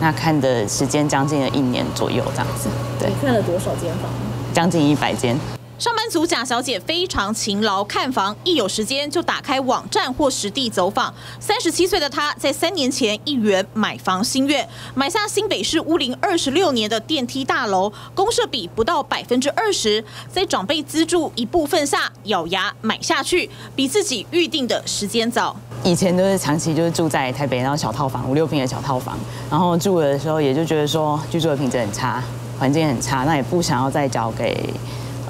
那看的时间将近了一年左右这样子。对，你看了多少间房？将近一百间。上班族贾小姐非常勤劳，看房一有时间就打开网站或实地走访。三十七岁的她在三年前一圆买房心愿，买下新北市屋龄二十六年的电梯大楼，公设比不到百分之二十，在长辈资助一部分下咬牙买下去，比自己预定的时间早。以前都是长期就是住在台北，然后小套房五六平的小套房，然后住的时候也就觉得说居住的品质很差，环境很差，那也不想要再交给。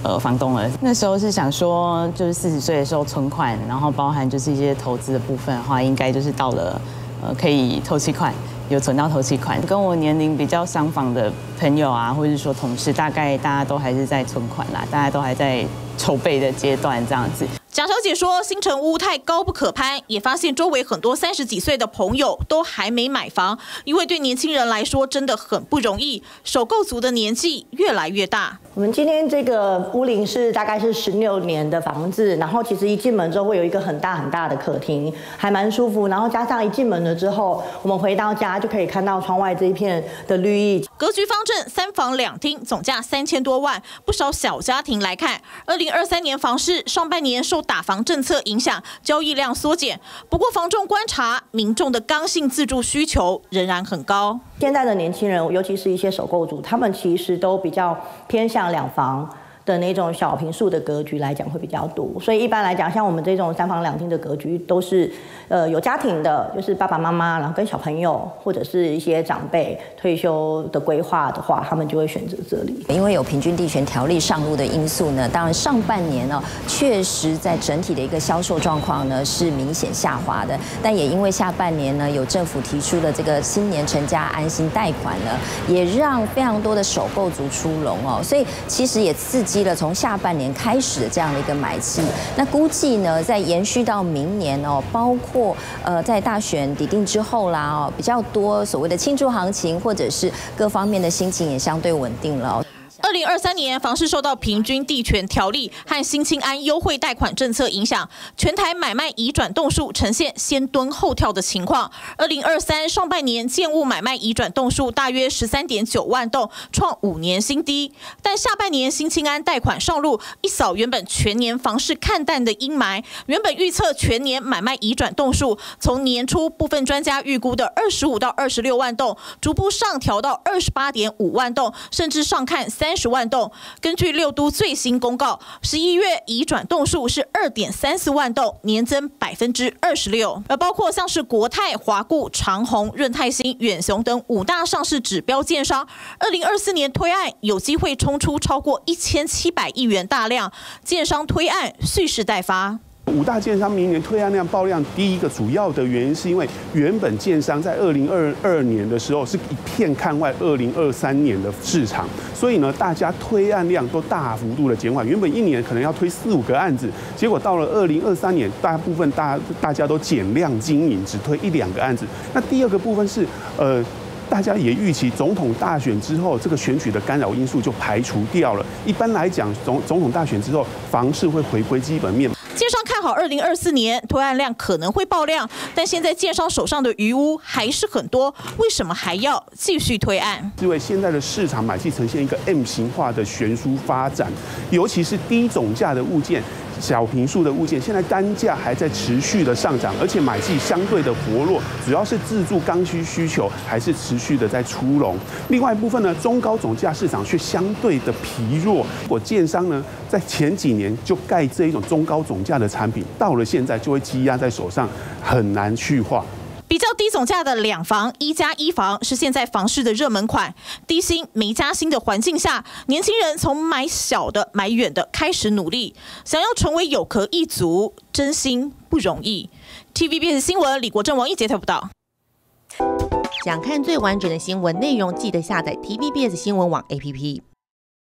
呃，房东了。那时候是想说，就是四十岁的时候存款，然后包含就是一些投资的部分的话，应该就是到了呃可以投期款，有存到投期款。跟我年龄比较相仿的朋友啊，或者说同事，大概大家都还是在存款啦，大家都还在筹备的阶段这样子。蒋小姐说，新城屋太高不可攀，也发现周围很多三十几岁的朋友都还没买房，因为对年轻人来说真的很不容易，首购族的年纪越来越大。我们今天这个屋龄是大概是十六年的房子，然后其实一进门之后会有一个很大很大的客厅，还蛮舒服。然后加上一进门了之后，我们回到家就可以看到窗外这一片的绿意。格局方正，三房两厅，总价三千多万，不少小家庭来看。二零二三年房市上半年受打房政策影响，交易量缩减。不过，房仲观察，民众的刚性自住需求仍然很高。现在的年轻人，尤其是一些首购族，他们其实都比较偏向两房。的那种小平数的格局来讲会比较多，所以一般来讲，像我们这种三房两厅的格局，都是呃有家庭的，就是爸爸妈妈，然后跟小朋友或者是一些长辈退休的规划的话，他们就会选择这里。因为有平均地权条例上路的因素呢，当然上半年呢，确实在整体的一个销售状况呢是明显下滑的，但也因为下半年呢有政府提出的这个新年成家安心贷款呢，也让非常多的首购族出笼哦，所以其实也刺激。积了从下半年开始的这样的一个买气，那估计呢，在延续到明年哦，包括呃在大选底定之后啦哦，比较多所谓的庆祝行情，或者是各方面的心情也相对稳定了。二零二三年房市受到平均地权条例和新青安优惠贷款政策影响，全台买卖移转栋数呈现先蹲后跳的情况。二零二三上半年建物买卖移转栋数大约十三点九万栋，创五年新低。但下半年新青安贷款上路，一扫原本全年房市看淡的阴霾。原本预测全年买卖移转栋数，从年初部分专家预估的二十五到二十六万栋，逐步上调到二十八点五万栋，甚至上看三。十万栋，根据六都最新公告，十一月移转栋数是二点三四万栋，年增百分之二十六。而包括像是国泰、华固、长虹、润泰新、远雄等五大上市指标建商，二零二四年推案有机会冲出超过一千七百亿元大量，建商推案蓄势待发。五大建商明年推案量爆量，第一个主要的原因是因为原本建商在二零二二年的时候是一片看外二零二三年的市场，所以呢，大家推案量都大幅度的减缓。原本一年可能要推四五个案子，结果到了二零二三年，大部分大大家都减量经营，只推一两个案子。那第二个部分是，呃。大家也预期总统大选之后，这个选举的干扰因素就排除掉了。一般来讲，总总统大选之后，房市会回归基本面。建商看好二零二四年推案量可能会爆量，但现在建商手上的余屋还是很多，为什么还要继续推案？因为现在的市场买气呈现一个 M 型化的悬殊发展，尤其是低总价的物件。小平数的物件，现在单价还在持续的上涨，而且买气相对的薄弱，主要是自住刚需需求还是持续的在出笼。另外一部分呢，中高总价市场却相对的疲弱。我建商呢，在前几年就盖这一种中高总价的产品，到了现在就会积压在手上，很难去化。比较低总价的两房一加一房是现在房市的热门款。低薪没加薪的环境下，年轻人从买小的买远的开始努力，想要成为有壳一族，真心不容易。TVBS 新闻李国正王一杰台报道。想看最完整的新闻内容，记得下载 TVBS 新闻网 APP。